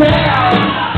down.